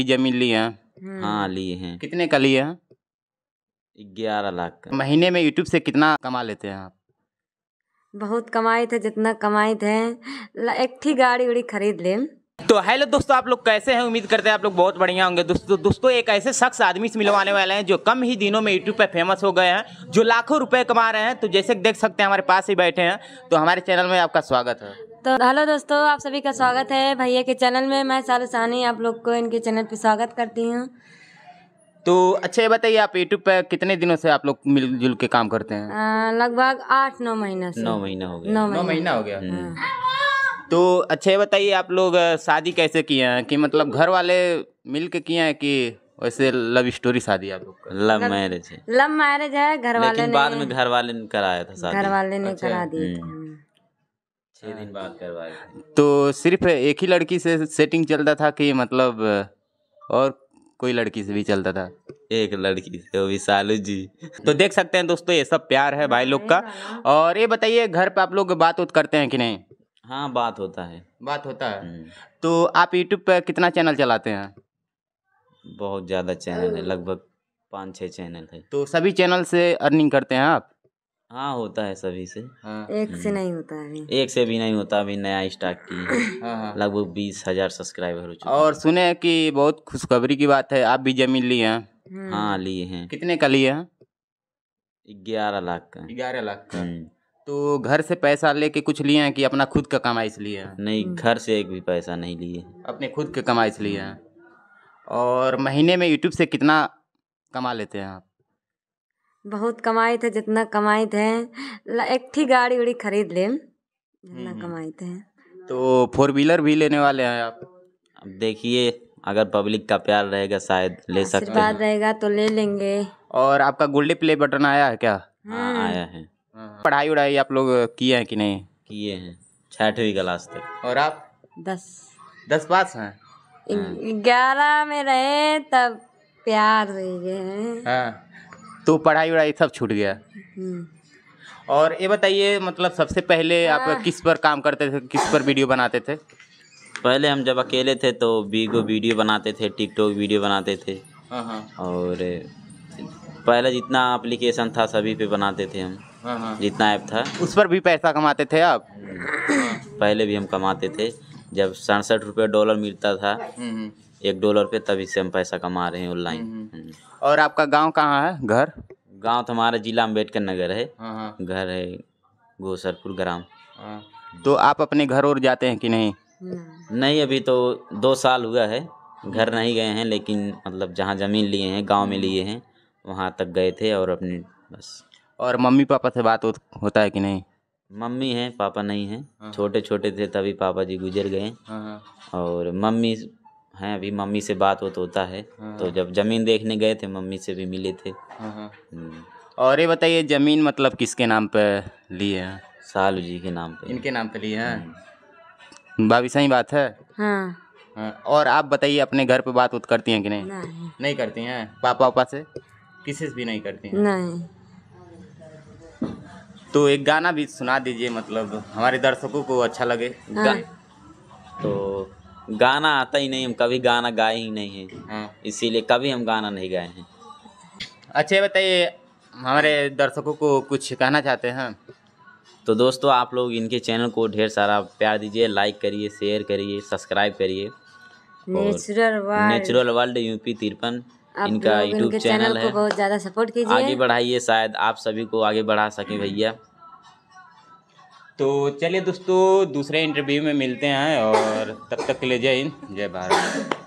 ज़मीन लिए हैं? हम्म। हाँ लिए हैं। कितने का लिए हैं? ग्यारह लाख का। महीने में यूट्यूब से कितना कमा लेते हैं आप? बहुत कमाए थे जितना कमाए थे। एक थी गाड़ी उड़ी खरीद ले। तो हेलो दोस्तों आप लोग कैसे हैं? उम्मीद करते हैं आप लोग बहुत बढ़िया होंगे। दोस्तों दोस्तों एक ऐसे शख्स आदमी से मिलवाने वाले हैं जो कम ही दिनों में यूट्यूब पे फ़ेमस हो गए हैं जो लाखों रुपए कमा रहे हैं। तो जैसे देख सकते हैं हमारे पास ही बैठे हैं। तो हमारे चैनल में आपका स्वागत है। तो हेलो दोस्तों आप सभी का स्वागत है भैया के चैनल में। मैं साल सानी आप लोग को इनके चैनल पे स्वागत करती हूँ। तो अच्छा ये बताइए आप यूट्यूब पे कितने दिनों से आप लोग मिलजुल के काम करते हैं? लगभग आठ नौ महीना से। नौ महीना हो गया। नौ नौ महीना। हो गया? हम्म। तो अच्छा ये बताइए आप लोग शादी कैसे किए हैं? कि मतलब घर वाले मिल के किए हैं कि वैसे लव स्टोरी शादी आप लोग लव मैरिज है। लव मैरिज है घर वाले बाद में घर वाले ने कराया था घर वाले ने अच्छा। करा दिए हम्म। दिन बाद करवाए तो सिर्फ़ एक ही लड़की से सेटिंग चलता था कि मतलब और कोई लड़की से भी चलता था? एक लड़की से वो सालू जी। तो देख सकते हैं दोस्तों ये सब प्यार है भाई लोग का। और ये बताइए घर पे आप लोग बात उत करते हैं कि नहीं? हाँ बात होता है। बात होता है। हम्म। तो आप यूट्यूब पर कितना चैनल चलाते हैं? बहुत ज़्यादा चैनल है लगभग पाँच छः चैनल है। तो सभी चैनल से अर्निंग करते हैं आप? हाँ होता है सभी से। हाँ। एक से नहीं होता है अभी। एक से भी नहीं होता अभी नया स्टार्ट की हाँ। हाँ लगभग बीस हज़ार सब्सक्राइबर हो चुके और सुने हैं कि बहुत खुशखबरी की बात है आप भी ज़मीन लिए हैं? हैं। हाँ लिए हैं। कितने का लिए हैं? ग्यारह लाख का। ग्यारह लाख का। हम्म। तो घर से पैसा लेके कुछ लिए हैं कि अपना खुद का कमाई से लिए हैं? नहीं घर से एक भी पैसा नहीं लिए। अपने खुद के कमाई से लिए हैं। और महीने में यूट्यूब से कितना कमा लेते हैं आप? बहुत कमाई थे जितना कमाई थे एक थी गाड़ी उड़ी खरीद ले। जितना हम्म। कमाई थे। तो फोर व्हीलर भी लेने वाले हैं आप? अब देखिए अगर पब्लिक का प्यार रहेगा शायद ले सकते हैं। रहेगा तो ले लेंगे। और आपका गोल्डे प्ले बटन आया है क्या? हाँ। आया है। पढ़ाई वढ़ाई आप लोग किए हैं कि नहीं? किए हैं। छठवीं क्लास तक। और आप? दस। दस पास हैं? ग्यारह में रहे तब प्यार हुए गए हाँ। तो पढ़ाई वढ़ाई सब छूट गया। हम्म। और ये बताइए मतलब सबसे पहले आप किस पर काम करते थे किस पर वीडियो बनाते थे? पहले हम जब अकेले थे तो बीगो वीडियो बनाते थे टिकटॉक वीडियो बनाते थे। हाँ हाँ। और पहले जितना एप्लीकेशन था सभी पे बनाते थे हम। हाँ हाँ। जितना ऐप था। उस पर भी पैसा कमाते थे आप? पहले भी हम कमाते थे। जब सड़सठ रुपये डॉलर मिलता था हम्म, एक डॉलर पे तभी से हम पैसा कमा रहे हैं ऑनलाइन हम्म। और आपका गाँव कहाँ है? घर? गाँव तो हमारा जिला अंबेडकर नगर है। हाँ हाँ। घर है गोसरपुर ग्राम। हाँ। तो आप अपने घर और जाते हैं कि नहीं? हम्म। नहीं अभी तो दो साल हुआ है। घर नहीं गए हैं लेकिन मतलब जहाँ ज़मीन लिए हैं गाँव में लिए हैं वहाँ तक गए थे और अपने बस। और मम्मी पापा से बात होता है कि नहीं? मम्मी हैं पापा नहीं हाँ। छोटे छोटे थे तभी पापा जी गुजर गए। हाँ हाँ। और मम्मी हैं अभी मम्मी से बात होत होता है। हाँ। तो जब ज़मीन देखने गए थे मम्मी से भी मिले थे। हाँ हाँ। हम्म, और ये बताइए ज़मीन मतलब किसके नाम पे लिए हैं? सालू जी के नाम पे। इनके नाम पे लिए हैं? भाभी सही बात है? हाँ। हाँ, और आप बताइए अपने घर पे बात उत करती हैं कि नहीं? नहीं। नहीं करती हैं? पापा पापा से? किसी से भी नहीं करती हैं? नहीं। तो एक गाना भी सुना दीजिए मतलब हमारे दर्शकों को अच्छा लगे। गा, तो गाना आता ही नहीं हम कभी गाना गाए ही नहीं हैं। हाँ। इसीलिए कभी हम गाना नहीं गाए हैं। अच्छा बताइए हमारे दर्शकों को कुछ कहना चाहते हैं? तो दोस्तों आप लोग इनके चैनल को ढेर सारा प्यार दीजिए लाइक करिए शेयर करिए सब्सक्राइब करिए। Natural world natural world UP तिरपन इनका यूट्यूब चैनल चैनल को है। बहुत ज़्यादा सपोर्ट कीजिए। आगे बढ़ाइए शायद आप सभी को आगे बढ़ा सकें भैया। तो चलिए दोस्तों, दूसरे इंटरव्यू में मिलते हैं और तब तक के लिए जय हिंद, जय भारत।